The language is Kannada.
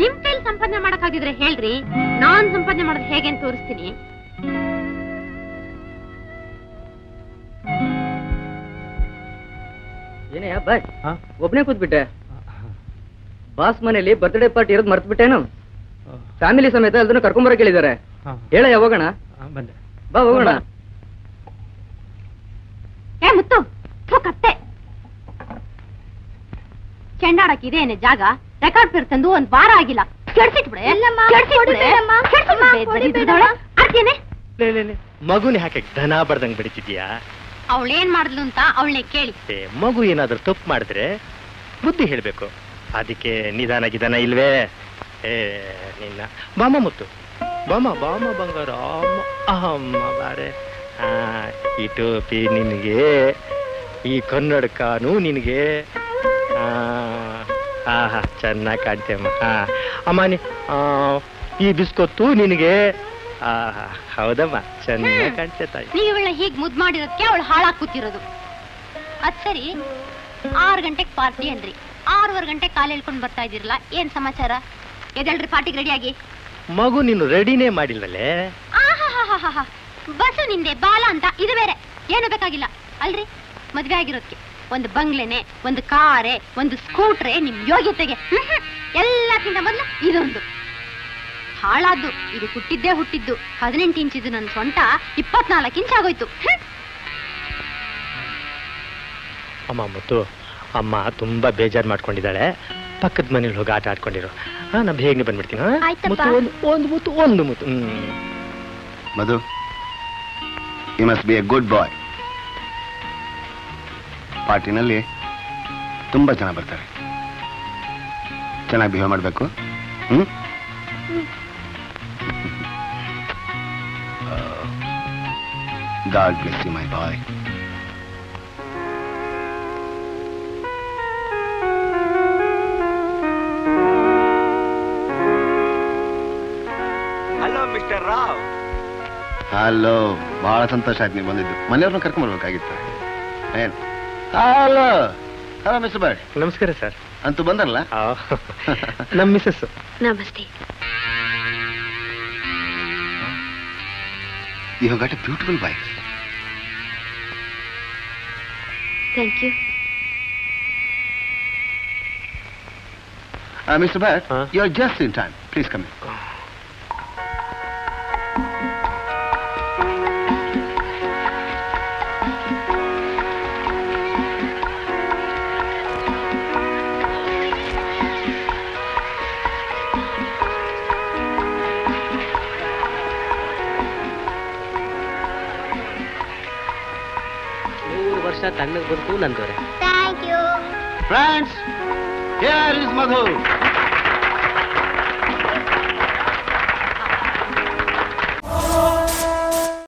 ನಿಮ್ ಕೈಲಿ ಸಂಪಾದನೆ ಮಾಡಕ್ಕಾಗಿದ್ರೆ ಹೇಳ್ರಿ ನಾನ್ ಸಂಪಾದನೆ ಮಾಡೋದು ಹೇಗೆ ಅಂತ ತೋರಿಸ್ತೀನಿ. ಏನೇ ಒಬ್ನೇ ಕೂತ್ಬಿಟ್ಟೆ. ಬಾಸ್ ಮನೇಲಿ ಬರ್ತ್ಡೇ ಪಾರ್ಟಿ ಇರೋದು ಮರ್ತ್ಬಿಟ್ಟೇನು? ಫ್ಯಾಮಿಲಿ ಸಮೇತ ಅದನ್ನ ಕರ್ಕೊಂಬರಕ್ ಹೇಳಿದ್ದಾರೆ ಹೇಳ ಯಾವಾಗಣ ಬಂದೆ. ಬಾ ಹೋಗೋಣ. ಏ ಮುತ್ತು ಕತ್ತೆ. ಜಾಗ. ರೆಕಾರ್ಡ್ ಪೇರ್ ತಂದು ಒಂದ್ ವಾರ ಆಗಿಲ್ಲ. ಕೆಡ್ಸಿಟ್ಬಿಡೆ ಆಡ್ತೇನೆ ಲೇ, ಲೇ, ಲೇ. ಮಗುನ ಯಾಕೆ ದನ ಬರ್ದಂಗ್ ಬಿಡಿತಿದ್ಯಾ ಅವಳೇನ್ ಮಾಡಿದ್ಲು ಅಂತ ಅವಳನ್ನೇ ಕೇಳಿ. ಮಗು ಏನಾದ್ರು ತಪ್ಪು ಮಾಡಿದ್ರೆ ಬುದ್ಧಿ ಹೇಳ್ಬೇಕು. ಅದಕ್ಕೆ ನಿಧಾನ ಗಿದಾನ ಇಲ್ವೇ? ಏ ನಿನ್ನ. ಬಾಮ ಮುತ್ತು. ಬಾಮ ಬಾಮ ಬಂಗಾರ ಅಮ್ಮ ಬಾರೆ. ಆ, ಈ ಟೋಪಿ ನಿನಗೆ ಈ ಕನ್ನಡಕನೂ ನಿನಗೆ. ಆಹಾ ಚೆನ್ನಾಗಿ ಕಾಣ್ತೇಮ್ಮ ಹಾ. ಅಮ್ಮ ನೀ ಆ, ಈ ಬಿಸ್ಕೊತ್ತು ನಿನಗೆ? ಹೌದಮ್ಮ ಚೆನ್ನಾಗಿ ಕಾಣ್ತೇ ತಾಯಿ. ನೀವು ಇವಳ ಹೀಗ್ ಮುದ್ ಮಾಡಿರೋದಕ್ಕೆ ಅವಳು ಹಾಳಾಗ್ ಕೂತಿರೋದು. ಅದ್ ಸರಿ ಆರ್ ಗಂಟೆಗೆ ಪಾರ್ಟಿ ಅಂದ್ರಿ ಆರೂವರೆ ಗಂಟೆ ಕಾಲ್ ಹೇಳ್ಕೊಂಡು ಬರ್ತಾ ಇದಿರಲ್ಲ ಏನ್ ಸಮಾಚಾರ? ಎದಳ್ರಿ ಪಾರ್ಟಿಗೆ ರೆಡಿಯಾಗಿ? ಮಗು ನೀನು ರೆಡಿನೇ ಮಾಡಿಲ್ವಲ್ಲೇ ಆಹಾಹಾಹಾಹಾ. ಬಸ್ಸು ನಿಂದೆ ಬಾಲ ಅಂತ ಇದು ಬೇರೆ. ಏನು ಬೇಕಾಗಿಲ್ಲ. ಅಲ್ರಿ ಮದ್ವೆ ಆಗಿರೋದಕ್ಕೆ ಒಂದು ಬಂಗ್ಲೆನೆ ಒಂದು ಕಾರೆ ಒಂದು ಸ್ಕೂಟ್ರೆ ನಿಮ್ ಯೋಗ್ಯತೆಗೆ. ಎಲ್ಲಕ್ಕಿಂತ ಮೊದಲು ಇದೊಂದು. ಹಾಳಾದ್ದು ಇದು ಹುಟ್ಟಿದ್ದೇ ಹುಟ್ಟಿದ್ದು. ಹದಿನೆಂಟು ಇಂಚಿದು ನನ್ನ ಸೊಂಟ ಇಪ್ಪತ್ನಾಲ್ಕು ಇಂಚ್ ಆಗೋಯ್ತು. ಅಮ್ಮ ಮುತ್ತು. ಅಮ್ಮ ತುಂಬಾ ಬೇಜಾರು ಮಾಡ್ಕೊಂಡಿದ್ದಾಳೆ. ಪಕ್ಕದ ಮನೇಲಿ ಹೋಗಿ ಆಟ ಆಡ್ಕೊಂಡಿರು. ನಾ ಬೇಗನೆ ಬಂದ್ಬಿಡ್ತೀನಿ ಒಂದು ಮುತ್ತು ಒಂದು ಮುತ್ತು. ಹ್ಮ್. Madhu you must be a good boy ಪಾರ್ಟಿನಲ್ಲಿ ತುಂಬಾ ಜನ ಬರ್ತಾರೆ. ಚೆನ್ನಾಗಿ ಬಿಹೇವ್ ಮಾಡಬೇಕು. ಹ್ಮ್? God bless you my boy. Hello mister Rao hello ಬಹಳ ಸಂತೋಷ ಆಯ್ತು ನೀವು ಬಂದಿದ್ದು. ಮನೆಯವ್ರನ್ನ ಕರ್ಕೊಂಡ್ಬರ್ಬೇಕಾಗಿತ್ತು ಏನ್? ಹಲೋ ಹಲೋ ಮಿಸ್ಟರ್ ಬಾಯ್ ನಮಸ್ಕಾರ ಸರ್. ಅಂತೂ ಬಂದಲ್ಲ ನಮ್ಮ ಮಿಸಸ್ ನಮಸ್ತೆ. You have got a beautiful boy thank you mister Bhat you are just in time please come ಮೂರು ವರ್ಷ ತಣ್ಣಗ್ ಬಂತು ನಂದೋರೆ ಫ್ರೆಂಡ್ಸ್ ಹಿಯರ್ ಇಸ್ ಮಧು